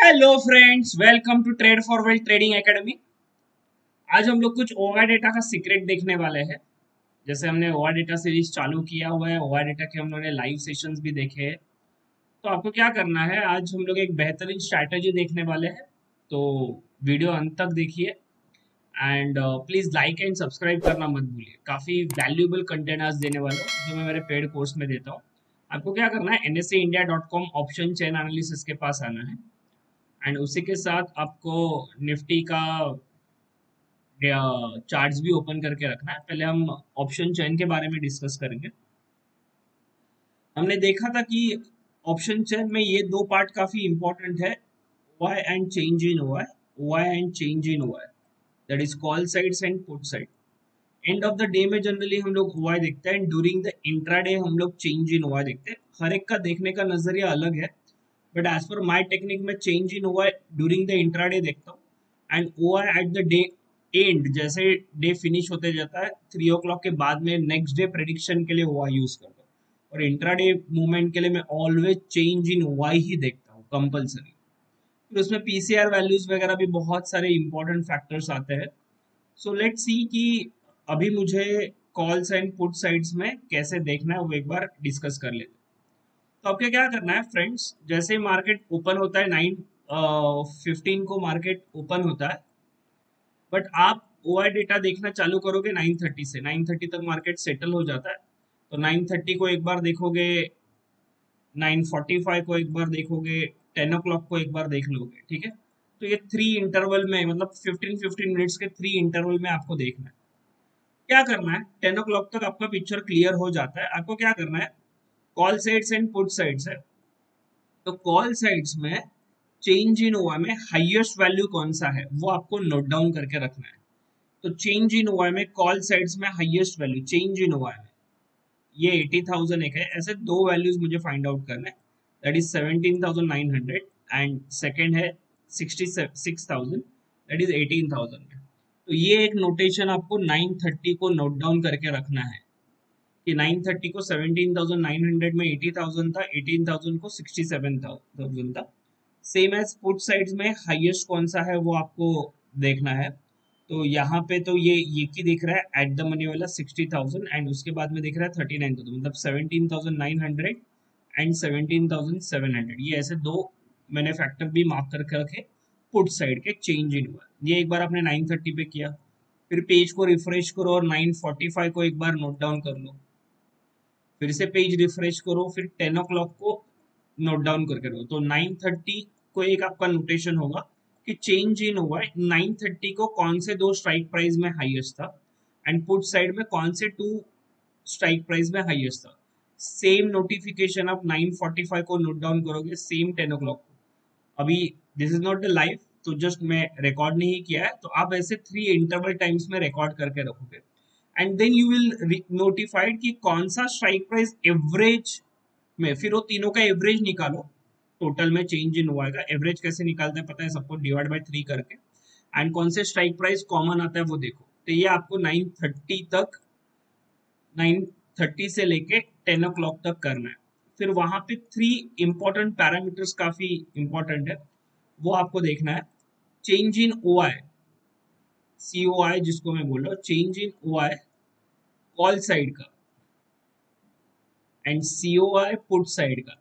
Hello friends welcome to trade for wealth trading academy आज हम लोग कुछ ओवा डेटा का सीक्रेट देखने वाले हैं। जैसे हमने ओवा डेटा सीरीज़ चालू किया हुआ है ओवा डेटा के हम लोगों ने लाइव सेशंस भी देखे हैं। तो आपको क्या करना है, आज हम लोग एक बेहतरीन स्ट्रैटेजी देखने वाले हैं। तो वीडियो अंत तक देखिए। And please like and subscribe करना मत भूलिए। काफ़ी वैल्यूएबल कंटेंट आज देने वाला जो मैं मेरे पेड कोर्स में देता हूँ। आपको क्या करना है एन ऑप्शन चेन एनालिसिस के पास आना है। एंड उसी के साथ आपको निफ्टी का चार्ट्स भी ओपन करके रखना है। पहले हम ऑप्शन चेन के बारे में डिस्कस करेंगे। हमने देखा था कि ऑप्शन चेन में ये दो पार्ट काफ़ी इंपॉर्टेंट है। Y end change in Y Y end change in Y that is call sides and put side end of the day में जनरली हम लोग वाई देखते हैं। एंड ड्यूरिंग द इंट्राडे हम लोग चेंज इन वाई देखते हैं। हर एक का देखने का नज़रिया अलग है। But as per my technique में change in OI during the intraday देखता हूँ। And OI at the day end जैसे डे फिनिश होते जाता है थ्री ओ क्लॉक के बाद में नेक्स्ट डे प्रडिक्शन के लिए ओआई यूज़ करता हूँ। और इंट्राडे मूवमेंट के लिए मैं ऑलवेज चेंज इन ओआई ही देखता हूँ कंपल्सरी फिर उसमें पीसीआर वैल्यूज़ वगैरह भी बहुत सारे इंपॉर्टेंट फैक्टर्स आते हैं। सो लेट सी कि अभी मुझे कॉल्स एंड पुट साइड्स में कैसे देखना है, वो एक बार डिस्कस कर लेते तो आपके क्या करना है फ्रेंड्स जैसे ही मार्केट ओपन होता है नाइन फिफ्टीन को मार्केट ओपन होता है बट आप ओ डेटा देखना चालू करोगे नाइन थर्टी से। नाइन थर्टी तक मार्केट सेटल हो जाता है। तो नाइन थर्टी को एक बार देखोगे नाइन फोर्टी फाइव को एक बार देखोगे टेन ओ को एक बार देख लोगे, ठीक है? तो ये थ्री इंटरवल में मतलब फिफ्टीन फिफ्टीन मिनट्स के थ्री इंटरवल में आपको देखना है। क्या करना है टेन ओ तक आपका पिक्चर क्लियर हो जाता है। आपको क्या करना है call sides and put sides है। तो कॉल साइड्स में चेंज इन ओवा में हाईएस्ट वैल्यू कौन सा है, वो आपको नोट डाउन करके रखना है। तो चेंज इन ओवा में कॉल साइड्स में highest value change in OI में। ये एटी थाउज़ेंड एक है, ऐसे दो वैल्यूज़ मुझे फाइंड आउट करना है। That is seventeen thousand nine hundred and second है sixty six thousand that is eighteen thousand तो ये एक नोटेशन आपको 930 को नोट डाउन करके रखना है। कि 930 को 17,900 में 80,000 था 18,000 को 67,000 था। सेम एज पुट साइड्स में हाईएस्ट कौन सा है वो आपको देखना है। तो यहाँ पे तो ये ये की दिख रहा है एट द मनी वाला 60,000 एंड उसके बाद में दिख रहा है 39,000 मतलब 17,900 एंड 17,700 ये ऐसे दो मैंने फैक्टर भी मार्क करके रखे पुट साइड के चेंज इन हुआ। ये एक बार आपने 930 पे किया फिर पेज को रिफ्रेश करो और 945 को एक बार नोट डाउन कर लो। फिर से पेज रिफ्रेश करो, फिर टेन ओ क्लॉक को नोट डाउन करके रहो तो 930 को एक आपका नोटेशन होगा कि चेंज इन हुआ है। 930 को कौन से दो स्ट्राइक प्राइस में हाईएस्ट था? एंड पुट साइड में कौन से टू स्ट्राइक प्राइस में हाईएस्ट था? सेम नोटिफिकेशन आप 945 को नोट डाउन करोगे सेम 10 ओ क्लॉक को। अभी this is not the live तो जस्ट मैं रिकॉर्ड नहीं किया है। तो आप ऐसे थ्री इंटरवल टाइम्स में रिकॉर्ड करके रखोगे। And then you will notified कि कौन सा स्ट्राइक प्राइस एवरेज में, फिर वो तीनों का एवरेज निकालो। टोटल में चेंज इन हुआ है। एवरेज कैसे निकालते हैं पता है? सबको डिवाइड बाई थ्री करके। एंड कौन से स्ट्राइक प्राइस कॉमन आता है वो देखो। तो ये आपको नाइन थर्टी तक नाइन थर्टी से लेके टेन ओ क्लॉक तक करना है। फिर वहाँ पे थ्री इंपॉर्टेंट पैरामीटर्स काफ़ी इंपॉर्टेंट है। वो आपको देखना है। Change in O I C O आई जिसको मैं बोल रहा हूँ। Change in O I call side का and C O I put side का।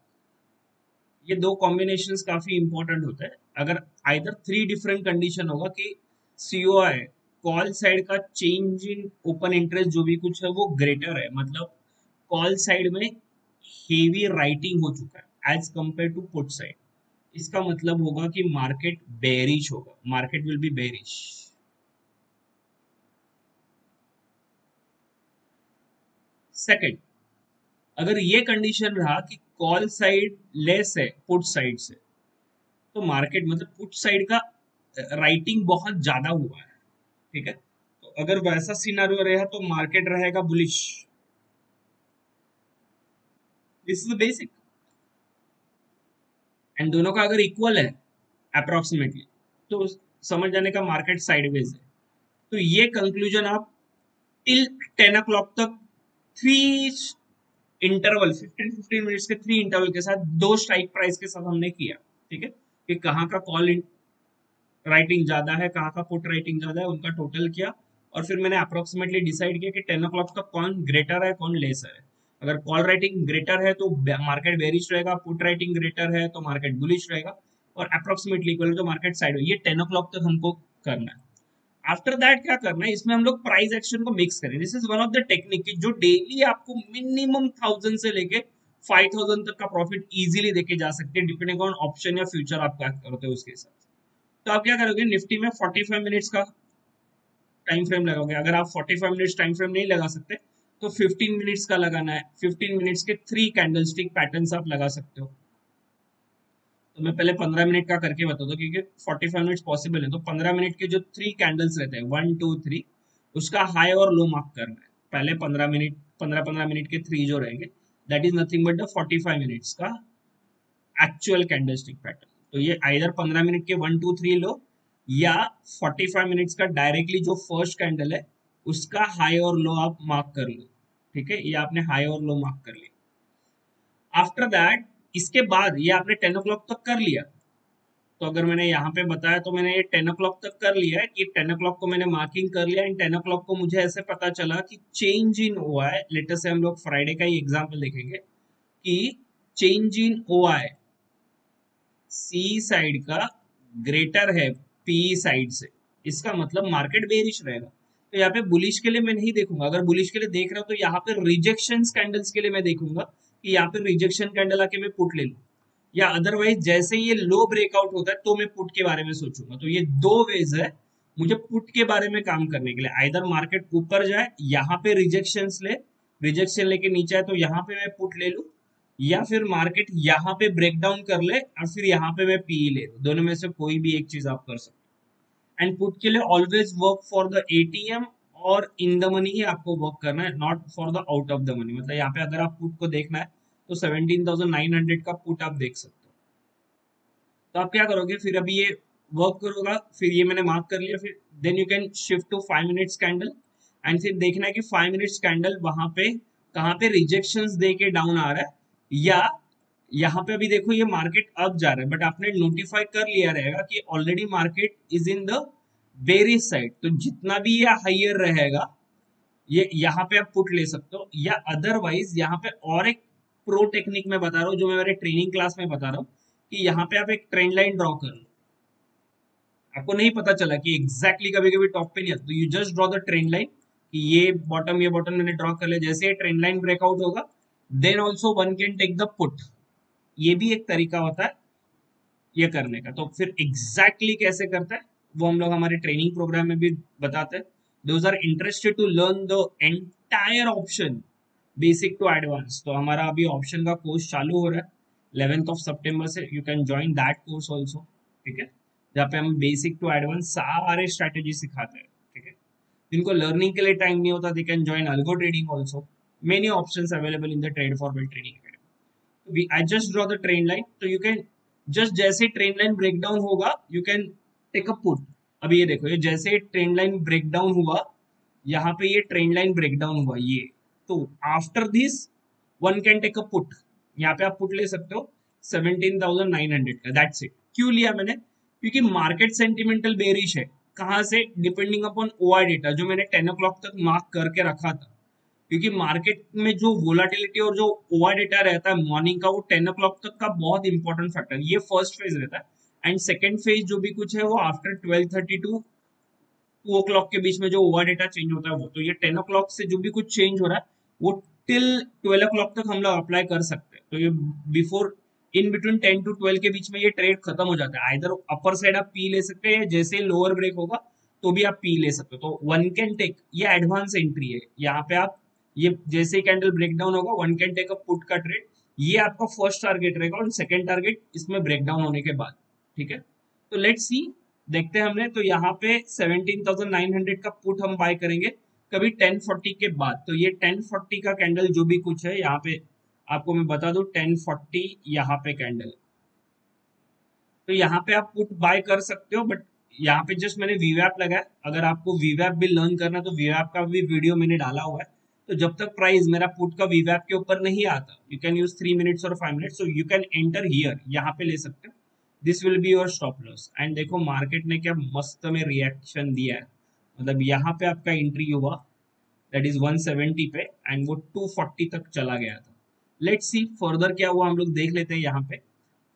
ये दो कॉम्बिनेशन काफ़ी इंपॉर्टेंट होते हैं। अगर आइधर थ्री डिफरेंट कंडीशन होगा कि C O I call side का चेंज इन ओपन इंटरेस्ट जो भी कुछ है, वो ग्रेटर है। मतलब कॉल साइड में हेवी राइटिंग हो चुका है as compare to put side इसका मतलब होगा कि मार्केट बेरिश होगा। Market will be bearish second अगर ये कंडीशन रहा कि कॉल साइड लेस है पुट साइड से तो मार्केट मतलब पुट साइड का राइटिंग बहुत ज़्यादा हुआ है, ठीक है? तो अगर वैसा सीनारियो रहा तो मार्केट रहेगा bullish this is basic and दोनों का अगर इक्वल है अप्रोक्सीमेटली तो समझ जाने का मार्केट साइडवेज है। तो ये कंक्लूजन आप टिल टेन ओ क्लॉक तक three interval fifteen fifteen minutes के थ्री इंटरवल के साथ दो स्ट्राइक प्राइस के साथ हमने किया, ठीक है? कि कहाँ का कॉल राइटिंग ज़्यादा है, कहाँ का पुट राइटिंग ज़्यादा है, उनका टोटल किया और फिर मैंने अप्रोक्सीमेटली डिसाइड किया कि टेन ओ तक कौन ग्रेटर है, कौन लेसर है। अगर कॉल राइटिंग ग्रेटर है तो मार्केट बेरिश रहेगा पुट राइटिंग ग्रेटर है तो मार्केट बुलिश रहेगा और अप्रोक्सीमेटली इक्वल तो मार्केट साइड ये टेन ओ क्लॉक तक हमको करना है। आफ्टर दैट क्या करना है? इसमें हम लोग प्राइस एक्शन को मिक्स करें। This is one of the technique जो डेली आपको मिनिमम थाउज़ेंड से लेके फाइव थाउज़ेंड तक का प्रॉफिट इजीली देके जा सकते हैं डिपेंडिंग ऑन ऑप्शन या फ्यूचर आप क्या करते हो उसके हिसाब से। तो आप क्या करोगे? निफ्टी में 45 मिनट्स का टाइम फ्रेम लगाओगे। अगर आप 45 मिनट्स टाइम फ्रेम नहीं लगा सकते तो 15 मिनट्स का लगाना है। 15 मिनट्स के थ्री कैंडल स्टिक पैटर्न आप लगा सकते हो। तो मैं पहले 15 मिनट का करके बताता क्योंकि 45 मिनट्स पॉसिबल है। तो 15 मिनट के जो थ्री कैंडल्स रहते हैं वन टू थ्री उसका हाई और लो मार्क करना है। पहले 15 मिनट 15 15 मिनट के थ्री जो रहेंगे that is nothing but the 45 minutes का एक्चुअल कैंडल स्टिक पैटर्न तो ये आइधर 15 मिनट के वन टू थ्री लो, या 45 मिनट्स का डायरेक्टली जो फ़र्स्ट कैंडल है, उसका हाई और लो आप मार्क कर लो। ठीक है? ये आपने हाई और लो मार्क कर लिया। आफ्टर दैट इसके बाद ये आपने टेन ओ तक कर लिया। तो अगर मैंने यहाँ पे बताया तो मैंने ये टेन ओ तक कर लिया। है कि टेन ओ को मैंने मार्किंग कर लिया। एंड टेन ओ को मुझे ऐसे पता चला कि change in O I letter से हम लोग फ्राइडे का ही एग्ज़ाम्पल देखेंगे कि change in O I C side का ग्रेटर है पी साइड से। इसका मतलब मार्केट बेरिश रहेगा। तो यहाँ पे बुलिश के लिए मैं नहीं देखूँगा। अगर बुलिश के लिए देख रहा हूँ तो यहाँ पे रिजेक्शन कैंडल्स के लिए मैं देखूँगा। कि यहाँ पे रिजेक्शन कैंडल आके मैं पुट ले लू। या अदरवाइज़ जैसे ये लो ब्रेकआउट होता है तो मैं पुट के बारे में सोचूँगा। तो ये दो वेज है मुझे पुट के बारे में काम करने के लिए। आइधर मार्केट ऊपर जाए, यहाँ पे रिजेक्शन ले रिजेक्शन लेके नीचे आए तो यहाँ पे मैं पुट ले लू। या फिर मार्केट यहाँ पे ब्रेक डाउन कर ले और फिर यहाँ पे मैं पी ले लू। दोनों में से कोई भी एक चीज़ आप कर सकते एंड पुट के लिए always work for the ATM और इन द मनी ही आपको वर्क करना है not for the out of the money मतलब यहाँ पे अगर आप पुट को देखना है तो सेवनटीन थाउज़ेंड नाइन हंड्रेड का पुट आप देख सकते हो। तो आप क्या करोगे? फिर अभी ये वर्क करोगा, फिर ये मैंने मार्क कर लिया, फिर then you can shift to five minutes candle and फिर देखना है कि फाइव मिनट्स कैंडल वहाँ पे, कहाँ पे रिजेक्शन दे के डाउन आ रहा है, या यहाँ पे अभी देखो ये मार्केट अब जा रहा है बट आपने नोटिफाई कर लिया रहेगा कि already market is in the bearish side तो जितना भी ये हाइयर रहेगा, ये यहाँ पे आप पुट ले सकते हो, या अदरवाइज़ यहाँ पे और एक प्रो टेक्निक में बता रहा हूँ, जो मैं मेरे ट्रेनिंग क्लास में बता रहा हूँ, कि यहाँ पे आप एक ट्रेंड लाइन ड्रॉ कर लो। आपको नहीं पता चला कि एग्जैक्टली exactly कभी कभी टॉप पे नहीं आता तो you just draw the trend line कि ये बॉटम ये बॉटम मैंने ड्रॉ कर लिया, जैसे ये ट्रेंड लाइन ब्रेकआउट होगा then also one can take the put ये भी एक तरीका होता है, ये करने का। तो फिर एग्जैक्टली exactly कैसे करता है? वो हम लोग हमारे ट्रेनिंग प्रोग्राम में भी बताते हैं। Those are interested to learn the entire option basic to advance तो हमारा अभी ऑप्शन का कोर्स चालू हो रहा है। इलेवेंथ ऑफ़ सितंबर से you can join that course also ठीक है? जहाँ पे हम बेसिक टू एडवांस सारे स्ट्रेटेजी सिखाते हैं, ठीक है? जिनको लर्निंग के लिए टाइम नहीं होता they can join algo trading also available in the trade forward trading academy we, i just draw the trend line so you can, just जैसे ट्रेंड लाइन ब्रेक डाउन होगा you can take a put अभी ये देखो, ये जैसे trend line break down हुआ, यहाँ पे ये ट्रेंड लाइन ब्रेक डाउन हुआ, ये। तो after this one can take a put यहाँ पे आप पुट ले सकते हो सेवनटीन थाउज़ेंड नाइन हंड्रेड का। दैट्स इट क्यों लिया मैंने? क्योंकि मार्केट सेंटिमेंटल बेरिश है। कहाँ से? डिपेंडिंग अपॉन ओ डेटा जो मैंने टेन ओ तक मार्क करके रखा था। क्योंकि मार्केट में जो वोलाटिलिटी और जो ओवर डेटा रहता है मॉर्निंग का वो टेन ओ तक का बहुत इंपॉर्टेंट फैक्टर ये फ़र्स्ट फ़ेज़ रहता है। एंड सेकेंड फ़ेज़ जो भी कुछ है, वो after twelve thirty to two o'clock के बीच में जो ओवर डेटा चेंज होता है वो तो ये टेन ओ क्लॉक से जो भी कुछ चेंज हो रहा है, वो टिल ट्वेल्व ओ क्लॉक तक हम लोग अप्लाई कर सकते हैं। तो ये before in between ten to twelve के बीच में ये ट्रेड खत्म हो जाता है। इधर अपर साइड आप पी ले सकते हैं, जैसे लोअर ब्रेक होगा तो भी आप पी ले सकते हो। तो वन कैन टेक ये एडवांस एंट्री है। यहाँ पे आप, ये जैसे कैंडल ब्रेक डाउन होगा one can take a put का ट्रेड ये आपका फ़र्स्ट टारगेट रहेगा और सेकंड टारगेट इसमें ब्रेक डाउन होने के बाद। ठीक है? तो लेट्स सी देखते हैं हमने तो यहाँ पे 17,900 का पुट हम बाय करेंगे कभी 1040 के बाद। तो ये 1040 का कैंडल जो भी कुछ है यहाँ पे आपको मैं बता दू 1040 यहाँ पे कैंडल तो यहाँ पे आप पुट बाय कर सकते हो बट यहाँ पे जस्ट मैंने वीवैप लगाया। अगर आपको वीवैप भी लर्न करना तो वीवैप का भी वीडियो मैंने डाला हुआ है। तो जब तक प्राइस मेरा पुट का वीवैप के ऊपर नहीं आता you can use three minutes और five minutes so you can enter here यहाँ पे ले सकते हो। This will be your stop loss and देखो मार्केट ने क्या मस्त में रिएक्शन दिया है। मतलब यहाँ पे आपका एंट्री हुआ। दैट इज़ 170 पे। एंड वो 240 तक चला गया था। लेट्स सी फर्दर क्या हुआ। हम लोग देख लेते हैं यहाँ पे।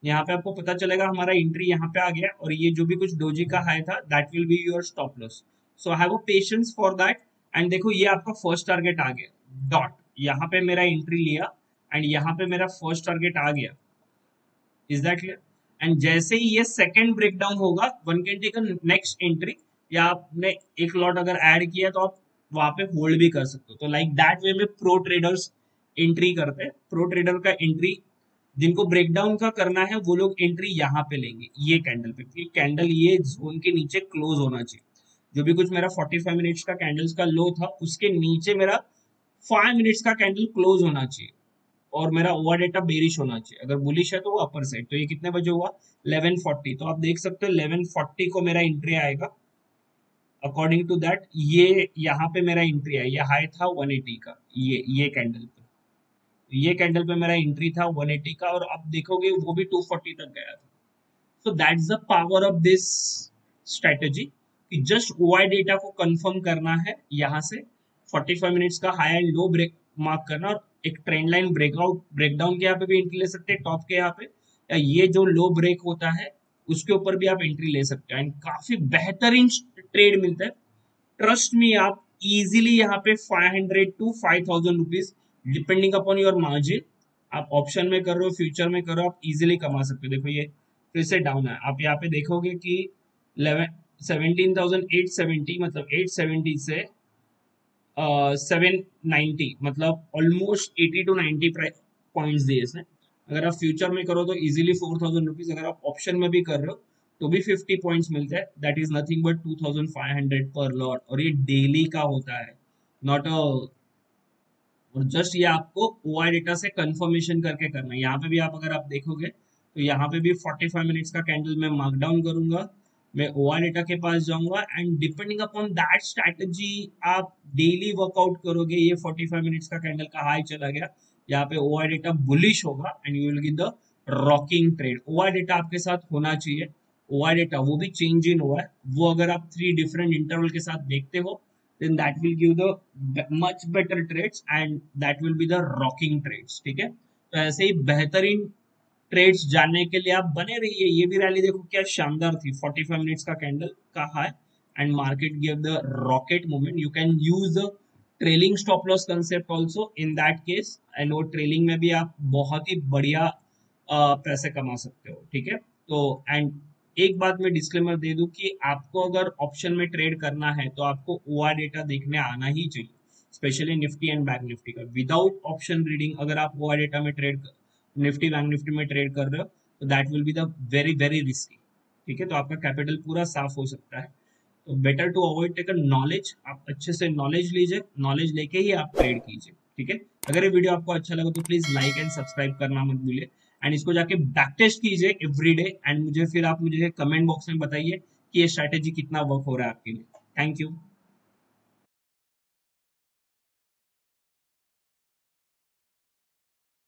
यहाँ पे आपको पता चलेगा हमारा एंट्री यहाँ पे आ गया। और ये जो भी कुछ डोजी का हाई था that will be your stop loss so have a patience for that and देखो, ये आपका फ़र्स्ट टारगेट आ गया। डॉट यहाँ पे मेरा एंट्री लिया। एंड यहाँ पे मेरा फ़र्स्ट टारगेट आ गया। इज़ दैट क्लियर एंड जैसे ही ये सेकेंड ब्रेकडाउन होगा one can take next entry या आपने एक लॉट अगर ऐड किया तो आप वहाँ पे होल्ड भी कर सकते हो। तो लाइक दैट वे में प्रो ट्रेडर्स एंट्री करते हैं। प्रो ट्रेडर का एंट्री जिनको ब्रेकडाउन का करना है, वो लोग एंट्री यहाँ पे लेंगे, ये कैंडल पे। क्योंकि कैंडल ये जोन के नीचे क्लोज होना चाहिए। जो भी कुछ मेरा 45 मिनट्स का कैंडल्स का लो था, उसके नीचे मेरा 5 मिनट्स का कैंडल क्लोज होना चाहिए। और मेरा ओवर डेटा बेरिश होना चाहिए। अगर बुलिश है तो वो अपर साइड तो ये कितने बजे हुआ? 1140 तो आप देख सकते हो 1140 को मेरा एंट्री आएगा। अकॉर्डिंग टू दैट ये यहाँ पे मेरा एंट्री है। ये हाई था 180 का। ये ये कैंडल पे। ये कैंडल पे मेरा एंट्री था 180 का और अब देखोगे वो भी 240 तक गया था। So that's the power of this strategy कि जस्ट ओआई डेटा को कंफर्म करना है यहाँ से। 45 मिनट्स का high and low break mark करना और एक ट्रेंड लाइन ब्रेकआउट ब्रेकडाउन के यहाँ पे भी एंट्री ले सकते हैं टॉप के यहाँ पे। या ये जो लो ब्रेक होता है, उसके ऊपर भी आप एंट्री ले सकते हो। एंड काफ़ी बेहतरीन ट्रेड मिलता है। ट्रस्ट में आप इजीली यहाँ पे 500 to 5000 rupees depending upon your margin आप ऑप्शन में कर रहे हो फ्यूचर में कर आप इजीली कमा सकते हो। देखो ये फिर से डाउन है। आप यहाँ पे देखोगे कि सेवनटीन थाउज़ेंड मतलब एट सेवेंटी से सेवन नाइनटी मतलब almost eighty two ninety points दिए इसने। अगर आप फ्यूचर में करो तो इजीली फोर थाउज़ेंड रुपीज़ अगर आप ऑप्शन में भी कर रहे हो तो भी फिफ्टी पॉइंट्स मिलते हैं। That is nothing but two thousand five hundred per lot और ये डेली का होता है नॉट अ और जस्ट ये आपको ओ डेटा से कंफर्मेशन करके करना है। यहाँ पे भी आप अगर आप देखोगे तो यहाँ पे भी 45 मिनट्स का कैंडल मैं मार्क डाउन करूँगा। मैं ओ आर डेटा के पास जाऊँगा and depending upon that strategy आप डेली वर्कआउट करोगे, ये 45 मिनट्स का कैंडल का हाई चला गया, यहाँ पे ओ आर डेटा बुलिश होगा and you will give the rocking trade O I data आपके साथ होना चाहिए। ओ आर डेटा वो भी चेंज इन हुआ है। वो अगर आप थ्री डिफरेंट इंटरवल के साथ देखते हो, then that will give the much better trades, and that will be the rocking trades, ठीक है? तो ऐसे ही बेहतरीन ट्रेड्स जानने के लिए आप बने रहिए। ये भी रैली देखो क्या शानदार थी। 45 मिनट्स का कैंडल का high and market give the rocket movement you can use the trailing stop loss concept also in that case and वो ट्रेलिंग में भी आप बहुत ही बढ़िया पैसे कमा सकते हो। ठीक है? तो एंड एक बात मैं डिस्क्लेमर दे दूँ कि आपको अगर ऑप्शन में ट्रेड करना है तो आपको ओ डेटा देखने आना ही चाहिए specially Nifty and bank Nifty का। विदाउट ऑप्शन रीडिंग अगर आप ओ डेटा में ट्रेड निफ्टी बैंक निफ्टी में ट्रेड कर रहे हो तो that will be the very very risky ठीक है? तो आपका कैपिटल पूरा साफ़ हो सकता है। तो better to avoid take knowledge आप अच्छे से नॉलेज लीजिए नॉलेज लेके ही आप ट्रेड कीजिए। ठीक है? अगर ये वीडियो आपको अच्छा लगा तो प्लीज़ लाइक एंड सब्सक्राइब करना मत भूलिए। एंड इसको जाके बैक टेस्ट कीजिए एवरी डे एंड मुझे फिर आप मुझे कमेंट बॉक्स में बताइए कि ये स्ट्रैटेजी कितना वर्क हो रहा है आपके लिए। Thank you